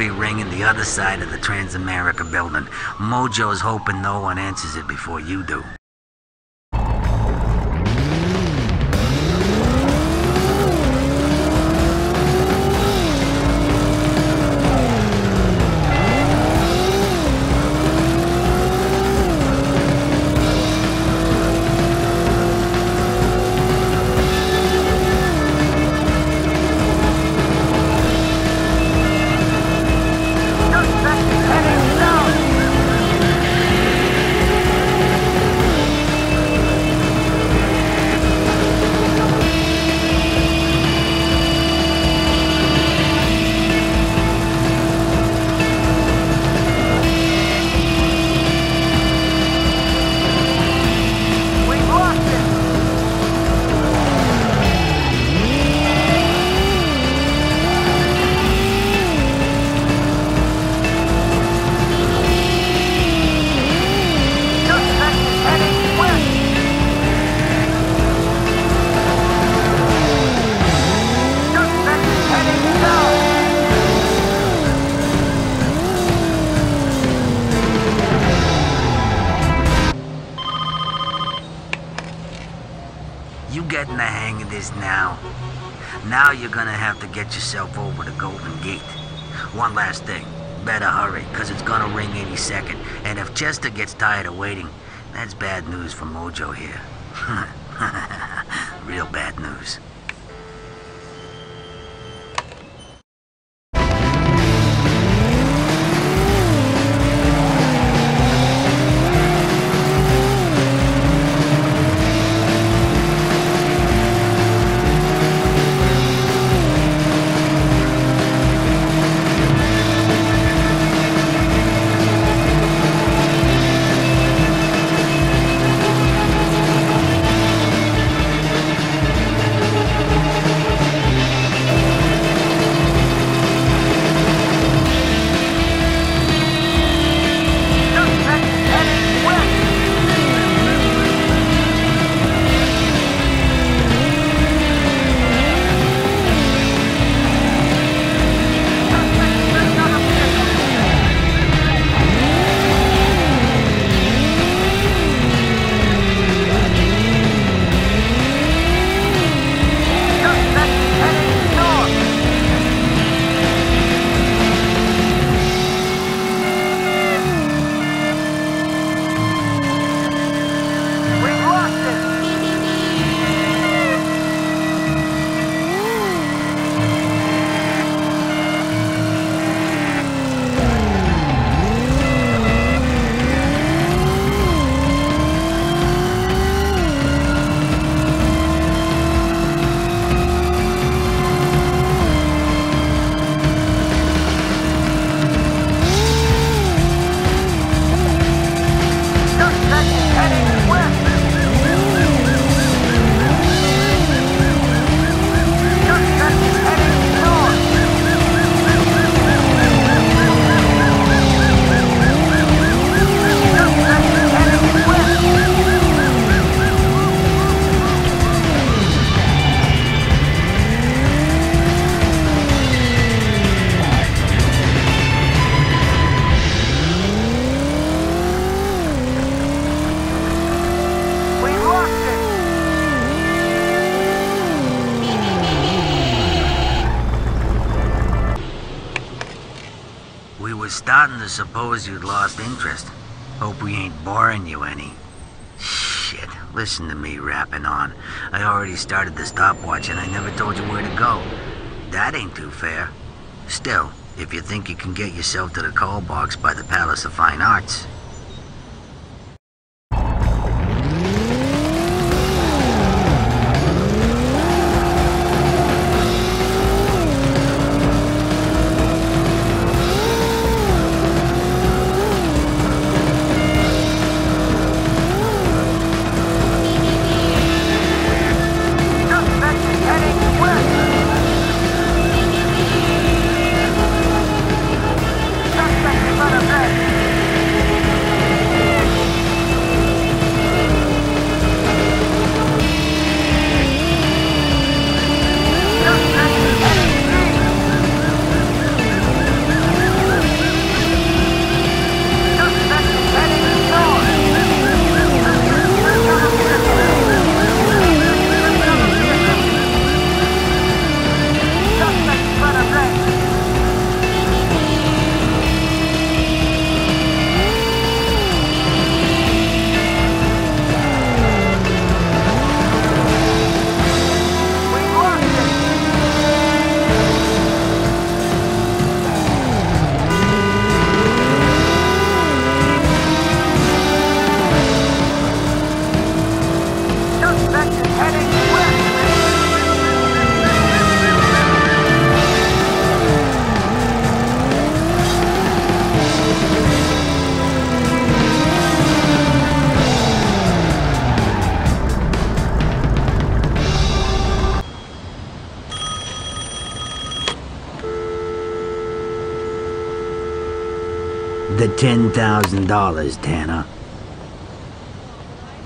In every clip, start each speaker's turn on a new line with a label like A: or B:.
A: be ringing the other side of the Transamerica building. Mojo's hoping no one answers it before you do. Get yourself over the Golden Gate. One last thing. Better hurry, cause it's gonna ring any second. And if Chester gets tired of waiting, that's bad news for Mojo here. Real bad news. Suppose you'd lost interest. Hope we ain't boring you any. Shit, listen to me rapping on. I already started the stopwatch and I never told you where to go. That ain't too fair. Still, if you think you can get yourself to the call box by the Palace of Fine Arts, $10,000, Tanner.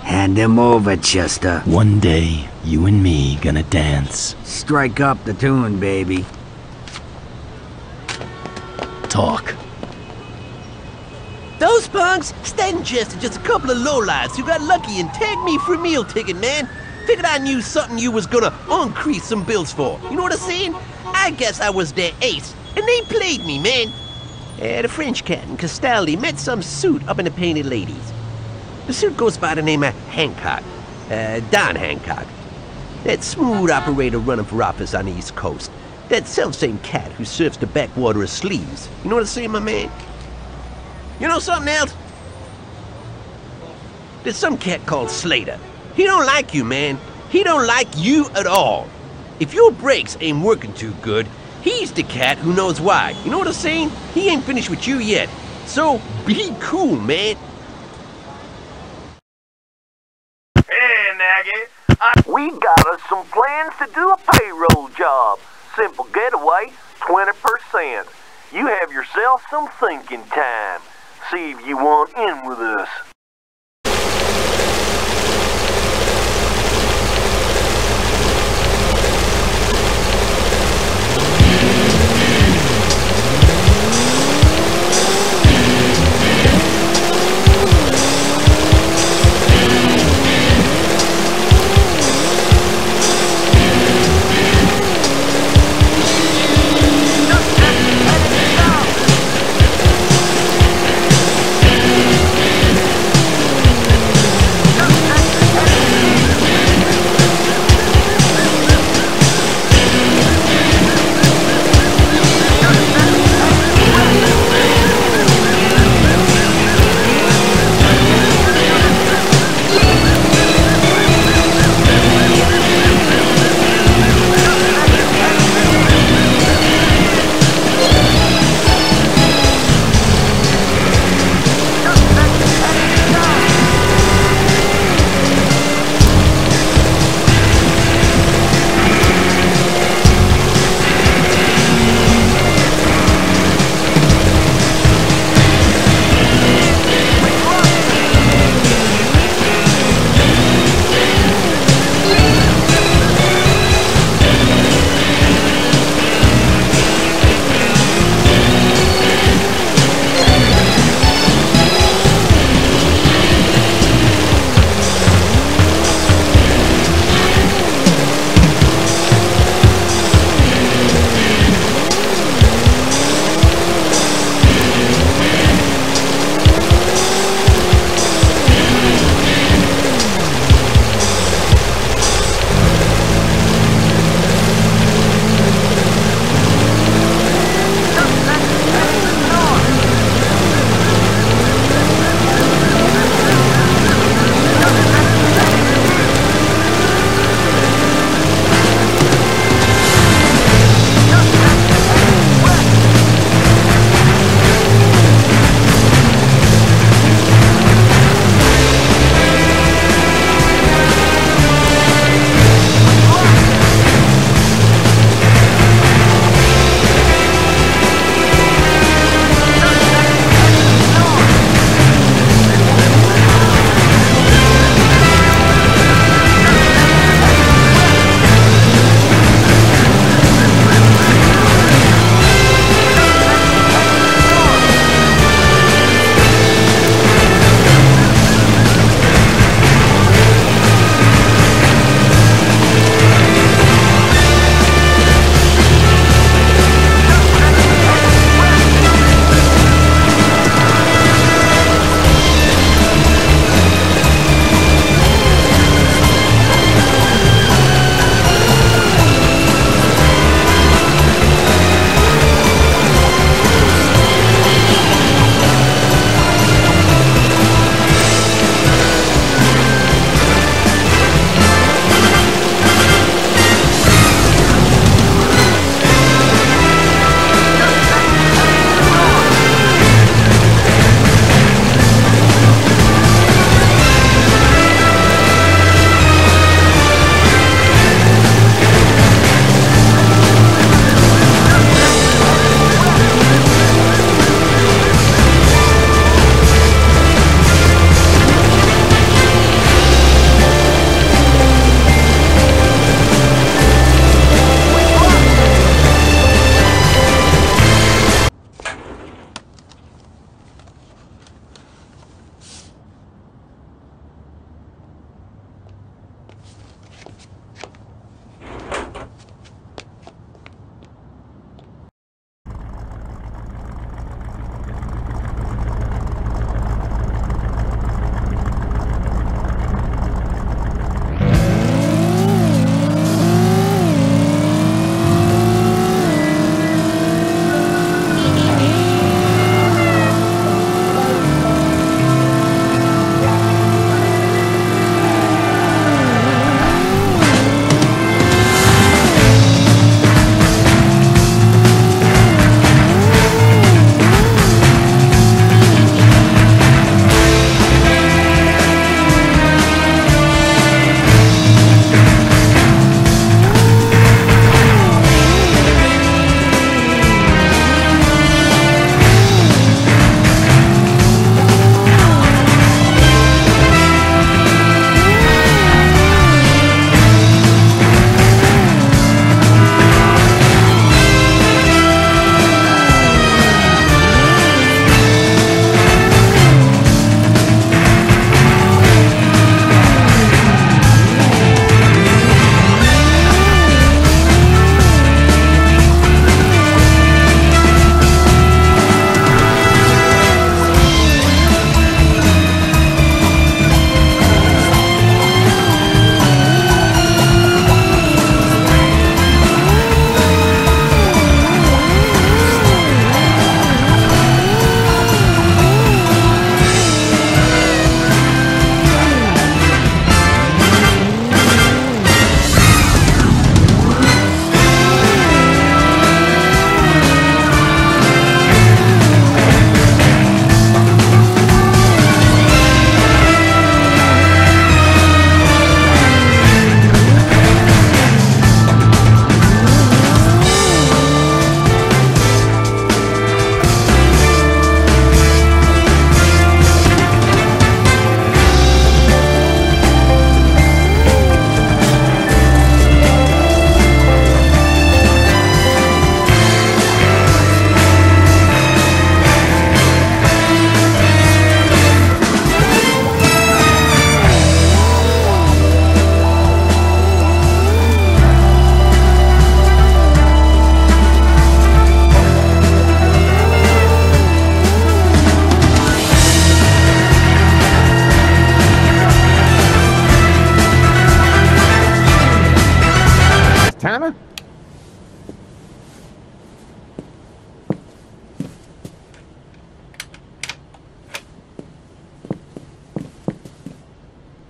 A: Hand him over, Chester.
B: One day, you and me gonna dance.
A: Strike up the tune, baby.
B: Talk.
C: Those punks, Stan and Chester, just a couple of lowlifes who got lucky and tagged me for a meal ticket, man. Figured I knew something you was gonna increase some bills for. You know what I'm saying? I guess I was their ace, and they played me, man. Uh, the French cat and Castaldi met some suit up in the Painted Ladies. The suit goes by the name of Hancock, uh, Don Hancock. That smooth operator running for office on the East Coast. That self-same cat who surfs the backwater of sleeves. You know what I'm saying, my man? You know something else? There's some cat called Slater. He don't like you, man. He don't like you at all. If your brakes ain't working too good, he's the cat who knows why. You know what I'm saying? He ain't finished with you yet. So be cool, man.
D: Hey, Nagy. I- we got us some plans to do a payroll job. Simple getaway, 20%. You have yourself some thinking time. See if you want in with us.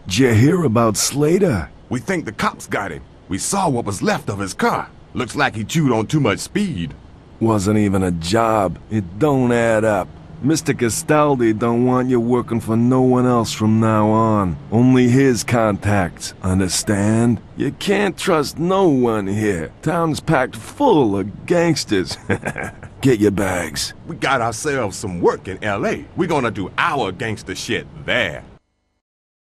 E: Did you hear about Slater?
F: We think the cops got him. We saw what was left of his car. Looks like he chewed on too much speed.
E: Wasn't even a job. It don't add up. Mr. Castaldi don't want you working for no one else from now on. Only his contacts, understand? You can't trust no one here. Town's packed full of gangsters. Get your bags.
F: We got ourselves some work in L.A. We're gonna do our gangster shit there.